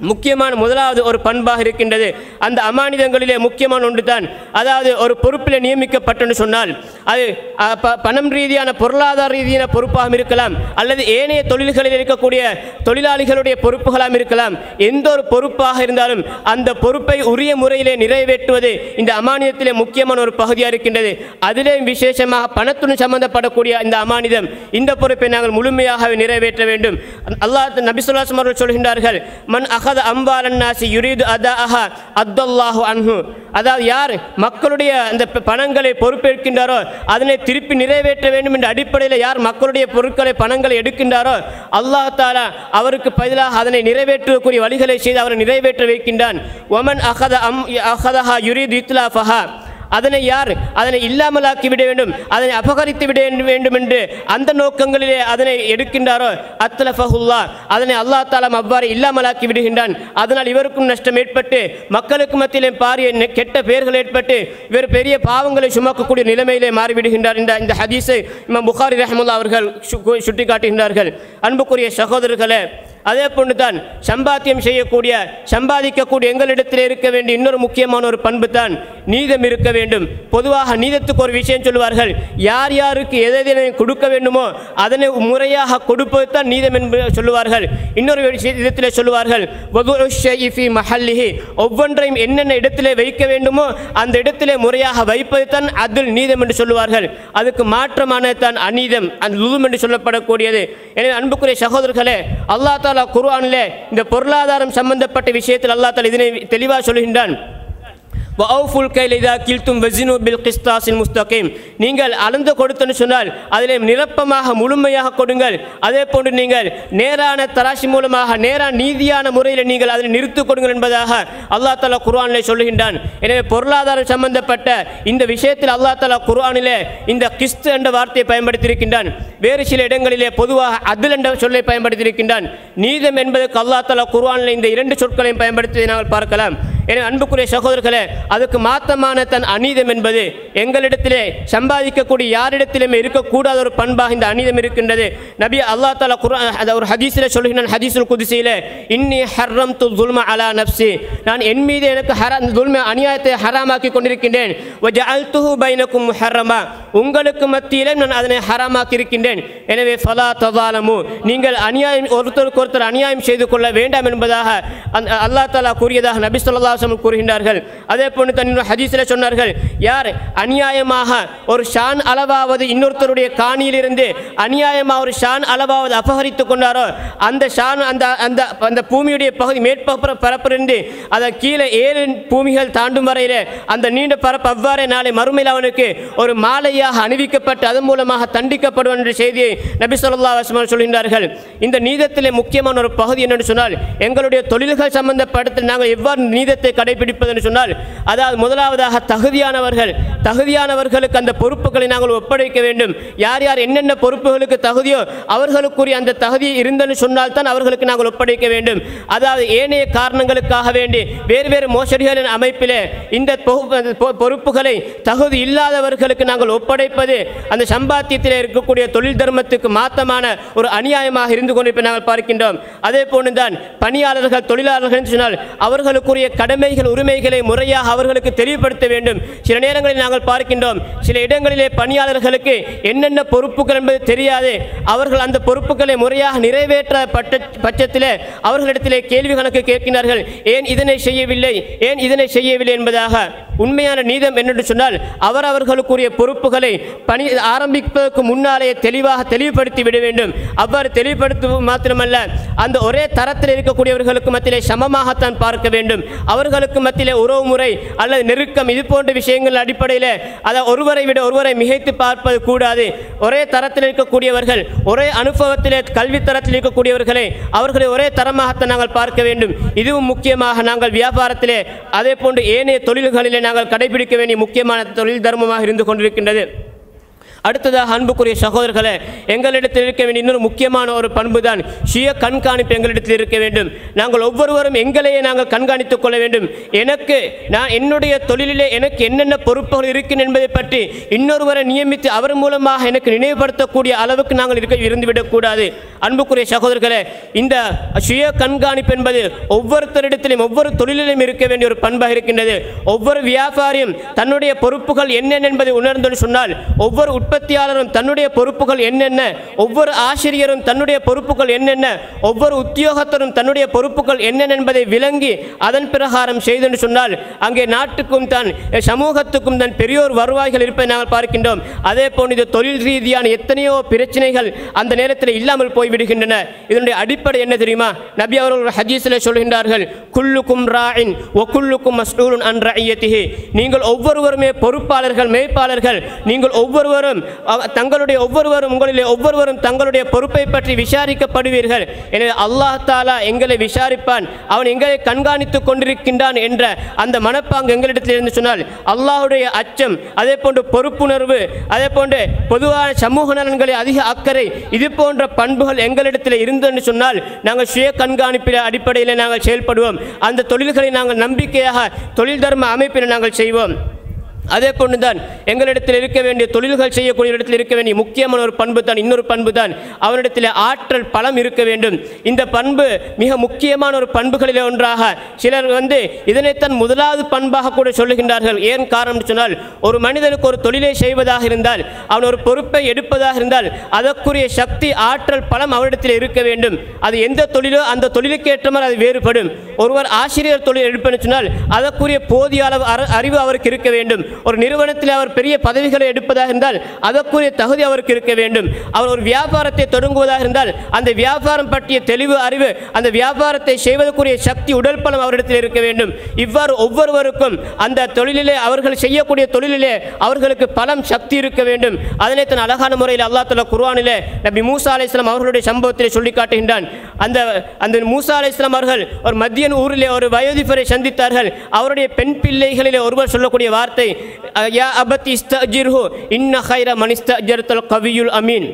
முக்கியமான முதலாவது ஒரு பண்பாக இருக்கின்றது. அந்த அமானிதங்களிலே முக்கியமான ஒன்று தான் அதாவது ஒரு பொறுப்பில் நியமிக்கப்பட்டன்னு சொன்னால் அது ப- பணம் ரீதியான பொருளாதார ரீதியான பொறுப்பாகவும் இருக்கலாம். அல்லது ஏனைய தொழில்களில் இருக்கக்கூடிய தொழிலாளிகளுடைய பொறுப்புகளாகவும் இருக்கலாம். எந்த ஒரு பொறுப்பாக இருந்தாலும் அந்த பொறுப்பை உரிய முறையிலே நிறைவேற்றுவது இந்த அமானிதத்திலே முக்கியமான ஒரு பகுதியாக இருக்கின்றது. அதிலே விசேஷமாக பணத்துடன் சம்பந்தப்படக்கூடிய இந்த அமானிதம் இந்த பொறுப்பை நாங்கள் முழுமையாக நிறைவேற்ற வேண்டும். அல்லாஹ் நபிசுல்லாஸ் சொல்கின்றார்கள் மன் அக அம்பாலன் அம்பாலன்னாசி யுரீது அதா அஹா அப்துல்லாஹு அன்ஹு. அதாவது யார்? மக்களுடைய அந்த பணங்களை பொறுப்பேற்கின்றாரோ அதனை திருப்பி நிறைவேற்ற வேண்டும் என்ற அடிப்படையில் யார் மக்களுடைய பொருட்களை பணங்களை எடுக்கின்றாரோ அல்லாஹ் தாலா அவருக்கு பதிலாக அதனை நிறைவேற்றக்கூடிய வழிகளை செய்து அவரை நிறைவேற்ற வைக்கின்றான். ஒமன் அகத அம் அகதஹா யுரீது இத்லாஃபஹா. அதனை யார் அதனை இல்லாமலாக்கி விட வேண்டும் அதனை அபகரித்து விட வேண்டும் என்று அந்த நோக்கங்களிலே அதனை எடுக்கின்றாரோ? அத்லஃபஹுல்லா அதனை அல்லாஹ் தாலாம் அவ்வாறு இல்லாமலாக்கி விடுகின்றான். அதனால் இவருக்கும் நஷ்டம் ஏற்பட்டு மக்களுக்கு மத்தியிலே பாரிய கெட்ட பெயர்கள் ஏற்பட்டு இவர் பெரிய பாவங்களை சுமக்கக்கூடிய நிலைமையிலே மாறிவிடுகின்றார் இந்த இந்த ஹதீஸை இமாம் புகாரி ரஹமுல்லா அவர்கள் சு- சுட்டிக்காட்டுகின்றார்கள். அன்புக்குரிய சகோதரர்களே அதே போன்று தான் சம்பாத்தியம் செய்யக்கூடிய சம்பாதிக்கக்கூடிய எங்களிடத்தில் இருக்க வேண்டிய இன்னொரு முக்கியமான ஒரு பண்பு தான் நீதம் இருக்க வேண்டும். பொதுவாக நீதத்துக்கு ஒரு விஷயம் சொல்லுவார்கள் யார் யாருக்கு எதனை கொடுக்க வேண்டுமோ அதனை முறையாக கொடுப்பது தான் நீதம் என்று சொல்லுவார்கள். இன்னொரு விதத்தில் சொல்லுவார்கள் மஹல்லிஹி ஒவ்வொன்றையும் என்னென்ன இடத்திலே வைக்க வேண்டுமோ அந்த இடத்திலே முறையாக வைப்பது தான் அதில் நீதம் என்று சொல்லுவார்கள். அதுக்கு மாற்றமான தான் அநீதம் அந்த லுதும் என்று சொல்லப்படக்கூடியது. எனவே அன்புக்குரிய சகோதரர்களே அல்லா தாலா குர்ஆனிலே இந்த பொருளாதாரம் சம்பந்தப்பட்ட விஷயத்தில் அல்லா தாலா இதனை தெளிவாக சொல்கின்றான். வஃபுல் கைல் இதா கில்தும் வஸினு பில் கிஸ்தாஸின் முஸ்தகீம். நீங்கள் அளந்து கொடுத்தன்னு சொன்னால் அதிலே நிரப்பமாக முழுமையாக கொடுங்கள். அதே போன்று நீங்கள் நேரான தராசி மூலமாக நேரான நீதியான முறையில் நீங்கள் அதனை நிறுத்து கொடுங்கள் என்பதாக அல்லாஹ் தலா குர்ஆனிலே சொல்லுகின்றான். எனவே பொருளாதாரம் சம்பந்தப்பட்ட இந்த விஷயத்தில் அல்லாஹ் தலா குர்ஆனிலே இந்த கிஸ்து என்ற வார்த்தையை பயன்படுத்தியிருக்கின்றான். வேறு சில இடங்களிலே பொதுவாக அதில் என்ற சொல்லை பயன்படுத்தியிருக்கின்றான். நீதம் என்பதற்கு அல்லாஹ் தலா குர்ஆனில் இந்த இரண்டு சொற்களையும் பயன்படுத்தியதை நாங்கள் பார்க்கலாம். எனவே அன்புக்குரிய சகோதரர்களே அதுக்கு மாத்தமான தன் அநீதம் என்பது எங்களிடத்திலே சம்பாதிக்கக்கூடிய யாரிடத்திலுமே இருக்கக்கூடாத ஒரு பண்பாக இந்த அநீதம் இருக்கின்றது. நபி அல்லாஹ் தாலா குர்ஆன் அதை ஒரு ஹதீஸில் சொல்கிறான் ஹதீஸுல் குதிசையில் இன்னி ஹர்ரம் து துல்ம அலா நப்சி நான் என் மீது எனக்கு ஹரா துல்ம அநியாயத்தை ஹராமாக்கி கொண்டிருக்கின்றேன். வஜஅல்துஹு பைனக்கும் முஹர்ரமா உங்களுக்கு மத்தியிலே நான் அதனை ஹராமாக்கி இருக்கின்றேன் எனவே ஃபலா தவாலமு நீங்கள் அநியாயம் ஒருத்தருக்கு ஒருத்தர் அநியாயம் செய்து கொள்ள வேண்டாம் என்பதாக அல்லா அல்லாஹ் தாலா கூறியதாக நபி சொல்லா அலைஹி கூறுகின்றார்கள். அதே போன்று தன்னுடைய ஹதீஸில் சொன்னார்கள் யார் அநியாயமாக ஒரு ஷான் அளவாவது இன்னொருத்தருடைய காணியிலிருந்து அநியாயமாக ஒரு ஷான் அளவாவது அபகரித்து கொண்டாரோ அந்த ஷான் அந்த அந்த அந்த பூமியுடைய பகுதி மேற்பரப்பு பரப்பிலிருந்து அதை கீழே ஏழு பூமிகள் தாண்டும் வரையிலே அந்த நீண்ட பரப்பு அவ்வாறே நாளை மறுமையில் அவனுக்கு ஒரு மாலையாக அணிவிக்கப்பட்டு அதன் மூலமாக தண்டிக்கப்படும் என்ற செய்தியை நபி சொல்லா அலைஹி சொல்கின்றார்கள். இந்த நீதத்திலே முக்கியமான ஒரு பகுதி என்னென்னு சொன்னால் எங்களுடைய தொழில்கள் சம்பந்தப்படுத்த நாங்கள் எவ்வாறு நீதத்தை கடைபிடிப்பது என்று சொன்னால் அதாவது முதலாவதாக தகுதியானவர்கள் தகுதியானவர்களுக்கு அந்த பொறுப்புகளை நாங்கள் ஒப்படைக்க வேண்டும். யார் யார் என்னென்ன பொறுப்புகளுக்கு தகுதியோ அவர்களுக்குரிய அந்த தகுதி இருந்தன்னு சொன்னால் தான் அவர்களுக்கு நாங்கள் ஒப்படைக்க வேண்டும். அதாவது ஏனைய காரணங்களுக்காக வேண்டி வேறு வேறு மோசடிகளின் அமைப்பிலே இந்த பொறுப்புகளை தகுதி இல்லாதவர்களுக்கு நாங்கள் ஒப்படைப்பது அந்த சம்பாத்தியத்தில் இருக்கக்கூடிய தொழில் தர்மத்துக்கு மாத்தமான ஒரு அநியாயமாக இருந்து கொண்டிருப்பதை நாங்கள் பார்க்கின்றோம். அதே போன்று தான் பணியாளர்கள் தொழிலாளர்கள் சொன்னால் அவர்களுக்குரிய கடமை கடமைகள் உரிமைகளை முறையாக அவர்களுக்கு தெளிவுபடுத்த வேண்டும். சில நேரங்களில் நாங்கள் பார்க்கின்றோம் சில இடங்களிலே பணியாளர்களுக்கு என்னென்ன பொறுப்புகள் என்பது தெரியாது. அவர்கள் அந்த பொறுப்புகளை முறையாக நிறைவேற்ற பட்சத்தில் அவர்களிடத்திலே கேள்வி கணக்கு கேட்கிறார்கள் ஏன் இதனை செய்யவில்லை? ஏன் இதனை செய்யவில்லை? என்பதாக உண்மையான நீதம் என்னென்று சொன்னால் அவர் அவர்களுக்குரிய பொறுப்புகளை பணி ஆரம்பிப்பதற்கு முன்னாலே தெளிவாக தெளிவுபடுத்தி விட வேண்டும். அவ்வாறு தெளிவுபடுத்துவது மாத்திரமல்ல அந்த ஒரே தரத்தில் இருக்கக்கூடியவர்களுக்கு மத்தியிலே சமமாகத்தான் பார்க்க வேண்டும். அவர் அவர்களுக்கு மத்தியிலே உறவு முறை அல்லது நெருக்கம் இது போன்ற விஷயங்கள் அடிப்படையில் அதை ஒருவரை விட ஒருவரை மிகைத்து பார்ப்பது கூடாது. ஒரே தரத்தில் இருக்கக்கூடியவர்கள் ஒரே அனுபவத்திலே கல்வி தரத்தில் இருக்கக்கூடியவர்களை அவர்களை ஒரே தரமாகத்தான் நாங்கள் பார்க்க வேண்டும். இதுவும் முக்கியமாக நாங்கள் வியாபாரத்திலே அதே போன்று ஏனைய தொழில்களிலே நாங்கள் கடைபிடிக்க வேண்டிய முக்கியமான தொழில் தர்மமாக இருந்து கொண்டிருக்கின்றது. அடுத்ததாக அன்புக்குரிய சகோதரர்களை எங்களிடத்தில் இருக்க வேண்டிய இன்னொரு முக்கியமான ஒரு பண்பு தான் சுய கண்காணிப்பு எங்களிடத்தில் இருக்க வேண்டும். நாங்கள் ஒவ்வொருவரும் எங்களையே நாங்கள் கண்காணித்துக் கொள்ள வேண்டும். எனக்கு நான் என்னுடைய தொழிலிலே எனக்கு என்னென்ன பொறுப்புகள் இருக்கின்றன என்பதை பற்றி இன்னொருவரை நியமித்து அவர் மூலமாக எனக்கு நினைவுபடுத்தக்கூடிய அளவுக்கு நாங்கள் இருக்க இருந்துவிடக்கூடாது அன்புக்குரிய சகோதரர்களே இந்த சுய கண்காணிப்பு என்பது ஒவ்வொருத்தரிடத்திலும் ஒவ்வொரு தொழிலிலும் இருக்க வேண்டிய ஒரு பண்பாக இருக்கின்றது. ஒவ்வொரு வியாபாரியும் தன்னுடைய பொறுப்புகள் என்னென்ன என்பதை உணர்ந்து சொன்னால் ஒவ்வொரு உற்பத்தியாளரும் தன்னுடைய பொறுப்புகள் என்னென்ன? ஒவ்வொரு ஆசிரியரும் தன்னுடைய பொறுப்புகள் என்னென்ன? ஒவ்வொரு உத்தியோகத்தரும் தன்னுடைய பொறுப்புகள் என்னென்ன என்பதை விளங்கி அதன் பிரகாரம் செய்தென்று சொன்னால் அங்கே நாட்டுக்கும் தான் சமூகத்துக்கும் தான் பெரியோர் வருவாய்கள் இருப்பதை நாங்கள் பார்க்கின்றோம். அதே போன்று இது தொழில் ரீதியான எத்தனையோ பிரச்சனைகள் அந்த நேரத்தில் இல்லாமல் போய்விடுகின்றன. இதனுடைய அடிப்படை என்ன தெரியுமா? நபி அவர்கள் ஹஜீஸில் சொல்கின்றார்கள் குல்லுக்கும் ராயின் ஒக்குல்லுக்கும் மஸ்டூலுன் அன் ரஐயத்திஹி நீங்கள் ஒவ்வொருவருமே பொறுப்பாளர்கள் மேய்ப்பாளர்கள். நீங்கள் ஒவ்வொருவரும் தங்களுடைய ஒவ்வொருவரும் உங்களிலே ஒவ்வொருவரும் தங்களுடைய பொறுப்பை பற்றி விசாரிக்கப்படுவீர்கள். எனவே அல்லாஹ் தாலா எங்களை விசாரிப்பான். அவன் எங்களை கண்காணித்துக் கொண்டிருக்கின்றான் என்ற அந்த மனப்பாங்கு எங்களிடத்தில் இருந்து சொன்னால் அல்லாஹ்வுடைய அச்சம் அதே போன்று பொறுப்புணர்வு அதே போன்று பொதுவான சமூக நலன்களில் அதிக அக்கறை இது போன்ற பண்புகள் எங்களிடத்தில் இருந்தென்று சொன்னால் நாங்கள் சுய கண்காணிப்பில் அடிப்படையில் நாங்கள் செயல்படுவோம். அந்த தொழில்களை நாங்கள் நம்பிக்கையாக தொழில் தர்ம அமைப்பினை நாங்கள் செய்வோம். அதே போன்றுதான் எங்களிடத்தில் இருக்க வேண்டிய தொழில்கள் செய்யக்கூடிய இடத்தில் இருக்க வேண்டிய முக்கியமான ஒரு பண்பு தான் இன்னொரு பண்பு தான் அவனிடத்தில் ஆற்றல் பலம் இருக்க வேண்டும். இந்த பண்பு மிக முக்கியமான ஒரு பண்புகளிலே ஒன்றாக சிலர் வந்து இதனைத்தான் முதலாவது பண்பாக கூட சொல்லுகின்றார்கள். ஏன் காரணம் சொன்னால் ஒரு மனிதனுக்கு ஒரு தொழிலை செய்வதாக இருந்தால் அவன் ஒரு பொறுப்பை எடுப்பதாக இருந்தால் அதற்குரிய சக்தி ஆற்றல் பலம் அவரிடத்தில் இருக்க வேண்டும். அது எந்த தொழிலோ அந்த தொழிலுக்கு ஏற்ற மாதிரி அது வேறுபடும். ஒருவர் ஆசிரியர் தொழில் எடுப்பேன்னு சொன்னால் அதற்குரிய போதிய அளவு அற- அறிவு அவருக்கு இருக்க வேண்டும். ஒரு நிறுவனத்தில் அவர் பெரிய பதவிகளை எடுப்பதாக இருந்தால் அதற்குரிய தகுதி அவருக்கு இருக்க வேண்டும். அவர் ஒரு வியாபாரத்தை தொடங்குவதாக இருந்தால் அந்த வியாபாரம் பற்றிய தெளிவு அறிவு அந்த வியாபாரத்தை செய்வதற்குரிய சக்தி உடல் பலம் அவரிடத்தில் இருக்க வேண்டும். இவ்வாறு ஒவ்வொருவருக்கும் அந்த தொழிலிலே அவர்கள் செய்யக்கூடிய தொழிலிலே அவர்களுக்கு பலம் சக்தி இருக்க வேண்டும். அதனை தன் அழகான முறையில் அல்லா தஆலா குர்வானிலே நபி மூசா அலிஸ்லாம் அவர்களுடைய சம்பவத்திலே சொல்லி காட்டுகின்றான் அந்த அந்த மூசா அலிஸ்லாம் அவர்கள் ஒரு மத்தியன் ஊரிலே ஒரு வயோதிபரை சந்தித்தார்கள். அவருடைய பெண் பிள்ளைகளிலே ஒருவர் சொல்லக்கூடிய வார்த்தை யா அபத்தி இஸ்தஜிர்ஹு இன்ன ஹைர மனிஸ்தஜர்தல் கவியுல் அமீன்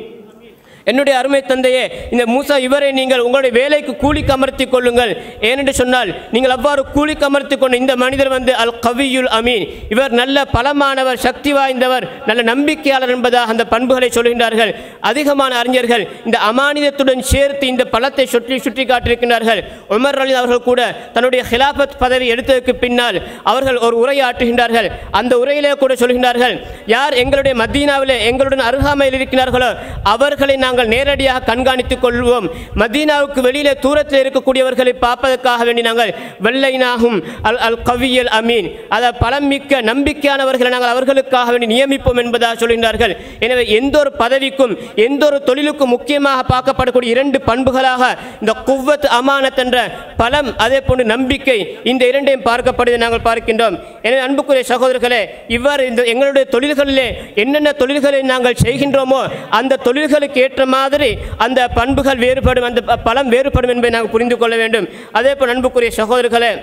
என்னுடைய அருமை தந்தையே இந்த மூசா இவரை நீங்கள் உங்களுடைய வேலைக்கு கூலி கமர்த்தி கொள்ளுங்கள். ஏனென்று சொன்னால் நீங்கள் அவ்வாறு கூலி கமர்த்தி கொண்ட இந்த மனிதர் வந்து அல் கவியுல் அமீன். இவர் நல்ல பலமானவர் சக்தி வாய்ந்தவர் நல்ல நம்பிக்கையாளர் என்பதாக அந்த பண்புகளை சொல்கின்றார்கள். அதிகமான அறிஞர்கள் இந்த அமானிதத்துடன் சேர்த்து இந்த பலத்தை சுற்றி சுற்றி காட்டியிருக்கின்றார்கள். உமர் அலி அவர்கள் கூட தன்னுடைய ஹிலாபத் பதவி எடுத்ததற்கு பின்னால் அவர்கள் ஒரு உரையாற்றுகின்றார்கள் அந்த உரையிலே கூட சொல்கின்றார்கள் யார் எங்களுடைய மதீனாவிலே எங்களுடன் அருகாமையில் இருக்கிறார்களோ அவர்களை நாங்கள் நேரடியாக கண்காணித்துக் கொள்வோம். மதீனாவுக்கு வெளியிலே தூரத்தில் இருக்கக்கூடியவர்களை பார்ப்பதற்காக வேண்டி நாங்கள் வெள்ளைனாகும் அல் அல் கவியல் அமீன். அதை பலம் மிக்க நம்பிக்கையானவர்களை நாங்கள் அவர்களுக்காக வேண்டி நியமிப்போம் என்பதாக சொல்கின்றார்கள். எனவே எந்த ஒரு பதவிக்கும் எந்த ஒரு தொழிலுக்கும் முக்கியமாக பார்க்கப்படக்கூடிய இரண்டு பண்புகளாக இந்த குவ்வத் அமானத் என்ற பலம் அதே போன்று நம்பிக்கை இந்த இரண்டையும் பார்க்கப்படுவதை நாங்கள் பார்க்கின்றோம். எனவே அன்புக்குரிய சகோதரர்களே இவ்வாறு இந்த எங்களுடைய தொழில்களிலே என்னென்ன தொழில்களை நாங்கள் செய்கின்றோமோ அந்த தொழில்களுக்கு ஏற்ற மாதிரி அந்த பண்புகள் வேறுபடும் அந்த பலம் வேறுபடும் என்பதை நாங்கள் புரிந்து கொள்ள வேண்டும். அதே போல் அன்புக்குரிய சகோதரர்களே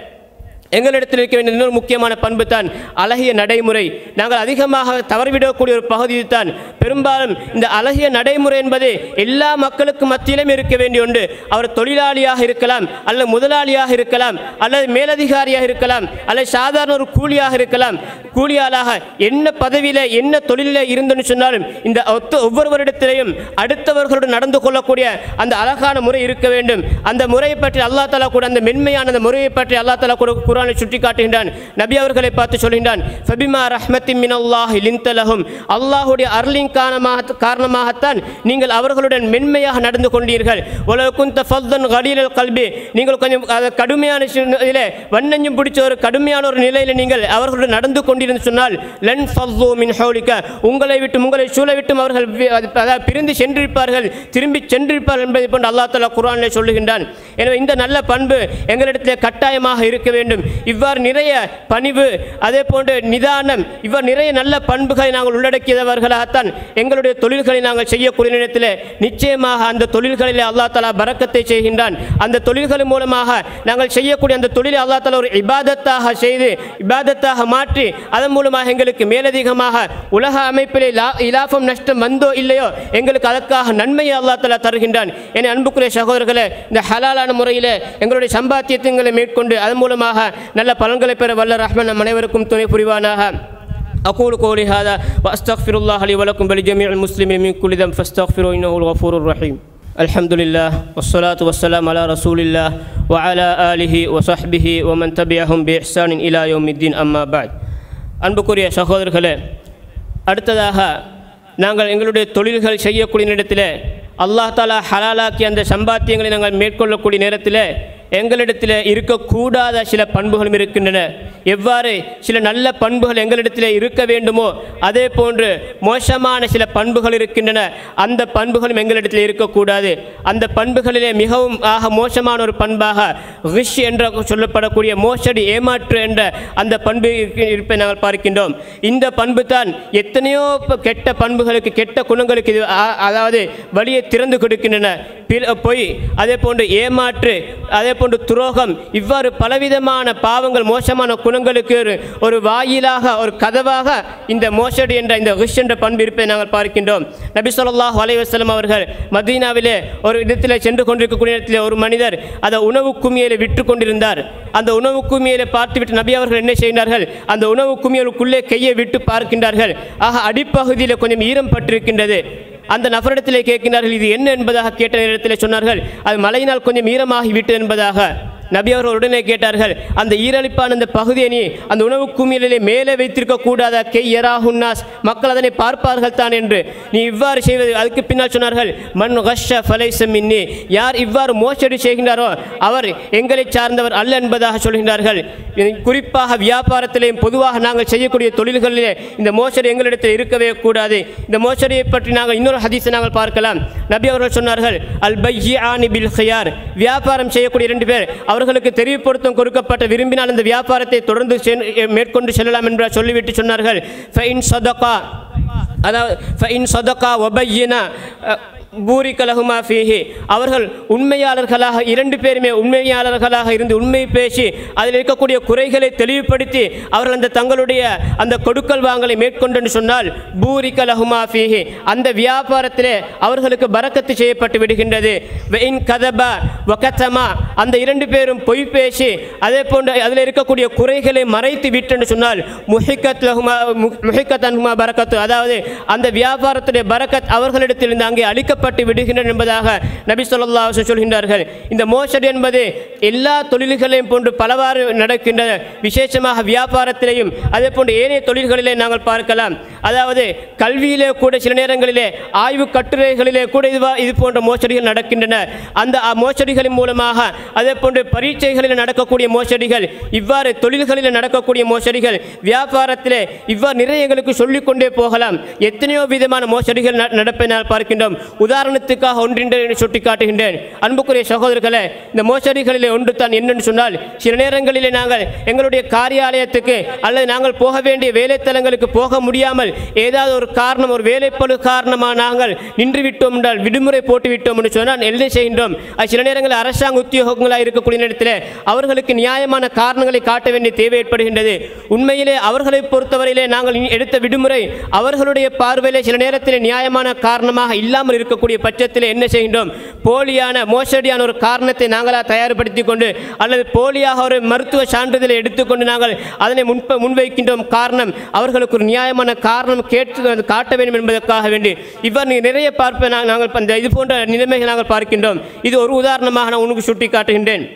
எங்களிடத்தில் இருக்க வேண்டிய இன்னொரு முக்கியமான பண்பு தான் அழகிய நடைமுறை. நாங்கள் அதிகமாக தவறிவிடக்கூடிய ஒரு பகுதி தான் பெரும்பாலும் இந்த அழகிய நடைமுறை என்பது எல்லா மக்களுக்கும் மத்தியிலும் இருக்க வேண்டிய ஒன்று. அவர் தொழிலாளியாக இருக்கலாம் அல்லது முதலாளியாக இருக்கலாம் அல்லது மேலதிகாரியாக இருக்கலாம் அல்லது சாதாரண ஒரு கூலியாக இருக்கலாம். கூலியாளாக என்ன பதவியில் என்ன தொழிலில் இருந்துன்னு சொன்னாலும் இந்த ஒத்த ஒவ்வொருவரிடத்திலையும் அடுத்தவர்களுடன் நடந்து கொள்ளக்கூடிய அந்த அழகான முறை இருக்க வேண்டும். அந்த முறையை பற்றி அல்லாஹ் தலா கூட அந்த மென்மையான அந்த முறையை பற்றி அல்லாஹ் தலா கூட குரானை குரானை சுட்டி காட்டுகின்றான் நபி அவர்களை பார்த்து சொல்கின்றான் ஃபபிமா ரஹ்மத்தி மின் அல்லாஹ் லிந்தலஹும் அல்லாஹுடைய அருளின் காரணமாக காரணமாகத்தான் நீங்கள் அவர்களுடன் மென்மையாக நடந்து கொண்டீர்கள். உலக குந்த ஃபல்தன் கலீலல் கல்வி நீங்கள் கொஞ்சம் கடுமையான இதில் வண்ணஞ்சும் பிடிச்ச ஒரு கடுமையான ஒரு நிலையில் நீங்கள் அவர்களுடன் நடந்து கொண்டிருந்து சொன்னால் லன் ஃபல்லு மின் ஹவுலிக்க உங்களை விட்டு உங்களை சூழ விட்டும் அவர்கள் அதாவது பிரிந்து சென்றிருப்பார்கள். திரும்பி சென்றிருப்பார்கள் என்பதை போன்று அல்லா தலா குரானில் சொல்லுகின்றான். எனவே இந்த நல்ல பண்பு எங்களிடத்தில் கட்டாயமாக இருக்க வேண்டும். இவ்வாறு நிறைய பணிவு அதே போன்று நிதானம் இவ்வாறு நிறைய நல்ல பண்புகளை நாங்கள் உள்ளடக்கியவர்களாகத்தான் எங்களுடைய தொழில்களை நாங்கள் செய்யக்கூடிய நேரத்தில் நிச்சயமாக அந்த தொழில்களில் அல்லா தலா பறக்கத்தை செய்கின்றான். அந்த தொழில்கள் மூலமாக நாங்கள் செய்யக்கூடிய அந்த தொழிலை அல்லா தலா ஒரு இபாதத்தாக செய்து இபாதத்தாக மாற்றி அதன் மூலமாக எங்களுக்கு மேலதிகமாக உலக அமைப்பிலே லா- இலாபம் நஷ்டம் வந்தோ இல்லையோ எங்களுக்கு அதற்காக நன்மையை அல்லா தலா தருகின்றான். என அன்புக்குரிய சகோதரர்களே இந்த ஹலாலான முறையில் எங்களுடைய சம்பாத்தியத்தை மேற்கொண்டு அதன் மூலமாக நல்ல பலன்களை பெற வல்ல ரஹ்மான் நம் அனைவருக்கும் துணை புரிவானாக أقول قولي هذا وأستغفر الله لي ولكم ولجميع المسلمين من كل ذنب فاستغفروا إنه هو الغفور الرحيم الحمد لله والصلاة والسلام على رسول الله وعلى آله وصحبه ومن تبعهم بإحسان إلى يوم الدين أما بعد அன்புக்குரிய சகோதரர்களே அடுத்ததாக நாங்கள் எங்களுடைய தொழில்கள் செய்யக்கூடிய இடத்தில் அல்லாஹ் தாலா ஹலாலாக்கி அந்த சம்பாத்தியங்களை நாங்கள் மேற்கொள்ளக்கூடிய நேரத்தில் எங்களிடத்தில் இருக்கக்கூடாத சில பண்புகளும் இருக்கின்றன. எவ்வாறு சில நல்ல பண்புகள் எங்களிடத்தில் இருக்க வேண்டுமோ அதே போன்று மோசமான சில பண்புகள் இருக்கின்றன. அந்த பண்புகளும் எங்களிடத்தில் இருக்கக்கூடாது. அந்த பண்புகளிலே மிகவும் ஆக மோசமான ஒரு பண்பாக ரிஷ் என்ற சொல்லப்படக்கூடிய மோசடி ஏமாற்று என்ற அந்த பண்பு இருப்பை நாங்கள் பார்க்கின்றோம். இந்த பண்பு தான் எத்தனையோ கெட்ட பண்புகளுக்கு கெட்ட குணங்களுக்கு இது அதாவது வழியை திறந்து கொடுக்கின்றன. பொய் அதே போன்று ஏமாற்று அதே போன்று துரோகம் இவ்வாறு பலவிதமான பாவங்கள் மோசமான குணங்களுக்கு ஒரு ஒரு வாயிலாக ஒரு கதவாக இந்த மோசடி என்ற இந்த ஹிஷ் என்ற பண்பு இருப்பதை நாங்கள் பார்க்கின்றோம். நபி சொல்லாஹ் அலைஹி அவர்கள் மதீனாவிலே ஒரு இடத்திலே சென்று கொண்டிருக்கக்கூடிய இடத்திலே ஒரு மனிதர் அந்த உணவு குமியலை விற்று கொண்டிருந்தார். அந்த உணவு குமியலை பார்த்துவிட்டு நபி அவர்கள் என்ன செய்கிறார்கள் அந்த உணவு குமியலுக்குள்ளே கையை விட்டு பார்க்கின்றார்கள். ஆக அடிப்பகுதியில் கொஞ்சம் ஈரம் பட்டிருக்கின்றது. அந்த நபரிடத்திலே கேட்கிறார்கள் இது என்ன? என்பதாக கேட்ட நேரத்தில் சொன்னார்கள் அது மழையினால் கொஞ்சம் ஈரமாகிவிட்டது என்பதாக. நபி அவர்கள் உடனே கேட்டார்கள் அந்த ஈரழிப்பான அந்த பகுதியை நீ அந்த உணவு குமியலிலே மேலே வைத்திருக்க கூடாத? கை எராஹுன்னாஸ் மக்கள் அதனை பார்ப்பார்கள் தான் என்று. நீ இவ்வாறு செய்வது அதுக்கு பின்னால் சொன்னார்கள் மண் ஹஷ ஃபலைசமின்னி யார் இவ்வாறு மோசடி செய்கின்றாரோ அவர் எங்களை சார்ந்தவர் அல்ல என்பதாக சொல்கின்றார்கள். குறிப்பாக வியாபாரத்திலேயும் பொதுவாக நாங்கள் செய்யக்கூடிய தொழில்களிலே இந்த மோசடி எங்களிடத்தில் இருக்கவே கூடாது. இந்த மோசடியை பற்றி நாங்கள் இன்னொரு ஹதீஸை நாங்கள் பார்க்கலாம். நபி அவர்கள் சொன்னார்கள் அல் பையானி பில் ஹியார். வியாபாரம் செய்யக்கூடிய இரண்டு பேர் அவர் அவர்களுக்கு தெரிவுபடுத்தம் கொடுக்கப்பட்ட விரும்பினால் அந்த வியாபாரத்தை தொடர்ந்து மேற்கொண்டு செல்லலாம் என்று சொல்லிவிட்டு சொன்னார்கள். ஃபைன் சதகா. அதாவது ஃபைன் சதகா ஒபையினா பூரி ஃபீஹி. அவர்கள் உண்மையாளர்களாக இரண்டு பேருமே உண்மையாளர்களாக இருந்து உண்மை பேசி அதில் இருக்கக்கூடிய குறைகளை தெளிவுபடுத்தி அவர்கள் அந்த தங்களுடைய அந்த கொடுக்கல் வாங்கலை மேற்கொண்டு சொன்னால் பூரி ஃபீஹி. அந்த வியாபாரத்திலே அவர்களுக்கு பறக்கத்து செய்யப்பட்டு விடுகின்றது. வெயின் கதபா வகத்தமா அந்த இரண்டு பேரும் பொய் பேசி அதே போன்று அதில் இருக்கக்கூடிய குறைகளை மறைத்து விட்டென்று சொன்னால் முஹிக்கத் லஹுமா முஹிக்கத் அன்ஹுமா பரக்கத்து அதாவது அந்த வியாபாரத்துடைய பரக்கத் அவர்களிடத்திலிருந்து அங்கே அளிக்கப்பட்டு விடுகின்றன என்பதாக நபி சொல்லா அலைஹி சொல்கின்றார்கள். இந்த மோசடி என்பது எல்லா தொழில்களையும் போன்று பலவாறு நடக்கின்றன விசேஷமாக வியாபாரத்திலேயும் அதே போன்று ஏனைய தொழில்களிலே நாங்கள் பார்க்கலாம். அதாவது கல்வியிலே கூட சில நேரங்களிலே ஆய்வு கட்டுரைகளிலே கூட இதுவா இது போன்ற மோசடிகள் நடக்கின்றன. அந்த மோசடிகளின் மூலமாக அதே போன்று பரீட்சைகளில் நடக்கக்கூடிய மோசடிகள் இவ்வாறு தொழில்களில் நடக்கக்கூடிய மோசடிகள் வியாபாரத்திலே இவ்வாறு நிறைய எங்களுக்கு சொல்லிக்கொண்டே போகலாம். எத்தனையோ விதமான மோசடிகள் நடப்பை நான் பார்க்கின்றோம். உதாரணத்துக்காக ஒன்றின்றேன் சுட்டி காட்டுகின்றேன் அன்புக்குரிய சகோதரர்களே இந்த மோசடிகளிலே ஒன்று தான் என்னென்னு சொன்னால் சில நேரங்களிலே நாங்கள் எங்களுடைய காரியாலயத்துக்கு அல்லது நாங்கள் போக வேண்டிய வேலைத்தலங்களுக்கு போக முடியாமல் ஏதாவது ஒரு காரணம் ஒரு வேலைப்பழு காரணமாக நாங்கள் நின்றுவிட்டோம் என்றால் விடுமுறை போட்டுவிட்டோம் என்று சொன்னால் எழுதி செய்கின்றோம்? அது சில நேரங்களில் அரசாங்க உத்தியோகங்களாக இருக்கக்கூடிய நேரத்தில் அவர்களுக்கு நியாயமான காரணங்களை காட்ட வேண்டிய தேவை ஏற்படுகின்றது. உண்மையிலே அவர்களை பொறுத்தவரையிலே நாங்கள் எடுத்த விடுமுறை அவர்களுடைய பார்வையிலே சில நேரத்தில் நியாயமான காரணமாக இல்லாமல் இருக்கக்கூடிய பட்சத்தில் என்ன செய்கின்றோம்? போலியான மோசடியான ஒரு காரணத்தை நாங்களாக தயார்படுத்தி கொண்டு அல்லது போலியாக ஒரு மருத்துவ சான்றிதழை எடுத்துக்கொண்டு நாங்கள் அதனை முன்ப முன்வைக்கின்றோம். காரணம் அவர்களுக்கு ஒரு நியாயமான காரணம் கேட்டு காட்ட வேண்டும் என்பதற்காக வேண்டி. இவ்வாறு நிறைய பார்ப்ப நாங்கள் இது போன்ற நிலைமைகளை நாங்கள் பார்க்கின்றோம். இது ஒரு உதாரணமாக நான் உனக்கு சுட்டி காட்டுகின்றேன்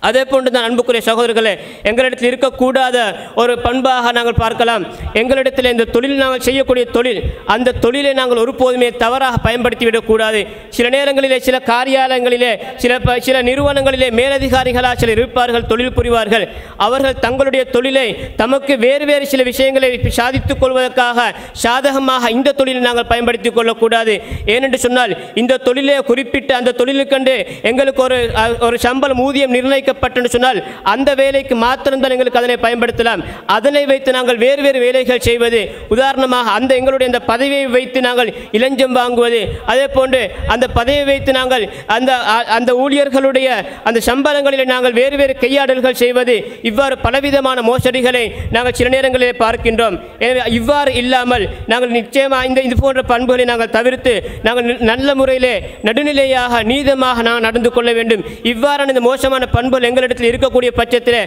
அதே போன்று தான் அன்புக்குரிய சகோதரர்களே எங்களிடத்தில் இருக்கக்கூடாத ஒரு பண்பாக நாங்கள் பார்க்கலாம். எங்களிடத்தில் இந்த தொழில் நாங்கள் செய்யக்கூடிய தொழில் அந்த தொழிலை நாங்கள் ஒருபோதுமே தவறாக பயன்படுத்தி விடக்கூடாது சில நேரங்களிலே சில காரியாலயங்களிலே சில ப- சில நிறுவனங்களிலே மேலதிகாரிகளாக சிலர் இருப்பார்கள் தொழில் புரிவார்கள். அவர்கள் தங்களுடைய தொழிலை தமக்கு வேறு வேறு சில விஷயங்களை சாதித்துக் கொள்வதற்காக சாதகமாக இந்த தொழிலை நாங்கள் பயன்படுத்திக் கொள்ளக்கூடாது. ஏனென்று சொன்னால் இந்த தொழிலே குறிப்பிட்ட அந்த தொழிலுக்கண்டு எங்களுக்கு ஒரு ஒரு சம்பளம் ஊதியம் நிர்ணயிக்க நியமிக்கப்பட்டு சொன்னால் அந்த வேலைக்கு மாத்திரம்தான் எங்களுக்கு அதனை பயன்படுத்தலாம். அதனை வைத்து நாங்கள் வேறு வேறு வேலைகள் செய்வது. உதாரணமாக அந்த எங்களுடைய அந்த பதவியை வைத்து நாங்கள் இளஞ்சம் வாங்குவது. அதே போன்று அந்த பதவியை வைத்து நாங்கள் அந்த அந்த ஊழியர்களுடைய அந்த சம்பளங்களில் நாங்கள் வேறு வேறு கையாடல்கள் செய்வது. இவ்வாறு பலவிதமான மோசடிகளை நாங்கள் சில நேரங்களில் பார்க்கின்றோம். எனவே இவ்வாறு இல்லாமல் நாங்கள் நிச்சயமாக இந்த இது போன்ற பண்புகளை நாங்கள் தவிர்த்து நாங்கள் நல்ல முறையிலே நடுநிலையாக நீதமாக நாங்கள் நடந்து கொள்ள வேண்டும். இவ்வாறான இந்த மோசமான பண்பு பண்புகள் எங்களிடத்தில் இருக்கக்கூடிய பட்சத்தில்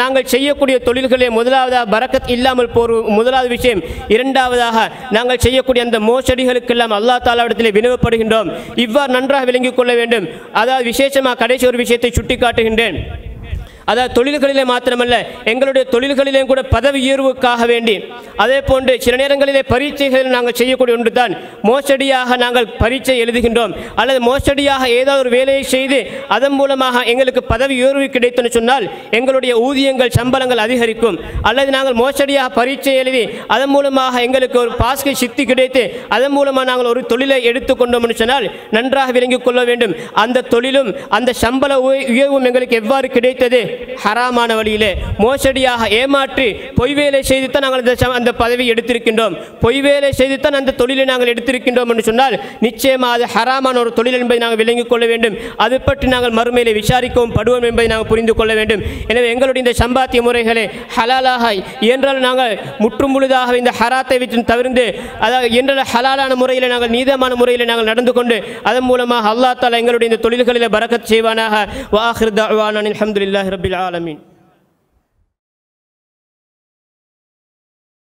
நாங்கள் செய்யக்கூடிய தொழில்களே முதலாவதாக பறக்கத் இல்லாமல் போர் முதலாவது விஷயம் இரண்டாவதாக நாங்கள் செய்யக்கூடிய அந்த மோசடிகளுக்கெல்லாம் அல்லாஹ் தாலாவிடத்தில் வினவப்படுகின்றோம். இவ்வாறு நன்றாக விளங்கிக் கொள்ள வேண்டும். அதாவது விசேஷமாக கடைசி ஒரு விஷயத்தை சுட்டி காட்டுகின்றேன் அதாவது தொழில்களிலே மாத்திரமல்ல எங்களுடைய தொழில்களிலேயும் கூட பதவி உயர்வுக்காக வேண்டி. அதே போன்று சில நேரங்களிலே பரீட்சைகள் நாங்கள் செய்யக்கூடிய ஒன்று தான் மோசடியாக நாங்கள் பரீட்சை எழுதுகின்றோம். அல்லது மோசடியாக ஏதாவது ஒரு வேலையை செய்து அதன் மூலமாக எங்களுக்கு பதவி உயர்வு கிடைத்துன்னு சொன்னால் எங்களுடைய ஊதியங்கள் சம்பளங்கள் அதிகரிக்கும். அல்லது நாங்கள் மோசடியாக பரீட்சை எழுதி அதன் மூலமாக எங்களுக்கு ஒரு பாஸ்கை சித்தி கிடைத்து அதன் மூலமாக நாங்கள் ஒரு தொழிலை எடுத்துக்கொண்டோம்னு சொன்னால் நன்றாக விளங்கிக் கொள்ள வேண்டும். அந்த தொழிலும் அந்த சம்பள உய- உயர்வும் எங்களுக்கு எவ்வாறு கிடைத்தது? ஹராமான வழியிலே மோசடியாக ஏமாற்றி பொய் வேலை செய்துத்தான் நாங்கள் அந்த ச- அந்த பதவி எடுத்திருக்கின்றோம். பொய் வேலை செய்துத்தான் அந்த தொழிலை நாங்கள் எடுத்திருக்கின்றோம் என்று சொன்னால் நிச்சயமாக அது ஹராமான ஒரு தொழில் என்பதை நாங்கள் விளங்கிக் கொள்ள வேண்டும். அது பற்றி நாங்கள் மறுமையிலே விசாரிக்கவும் படுவோம் என்பதை நாங்கள் புரிந்து கொள்ள வேண்டும். எனவே எங்களுடைய இந்த சம்பாத்திய முறைகளை ஹலாலாக என்றால் நாங்கள் முற்றும் முழுதாக இந்த ஹராத்தை வைத்து தவிர்த்து அதாவது என்றால் ஹலாலான முறையில் நாங்கள் நீதமான முறையில் நாங்கள் நடந்து கொண்டு அதன் மூலமாக அல்லாஹ் தாலா எங்களுடைய இந்த தொழில்களில் பரக்கத் செய்வானாக. வாஹிர் தஅவானா அல்ஹம்துலில்லாஹி ரப்பில் العالمين.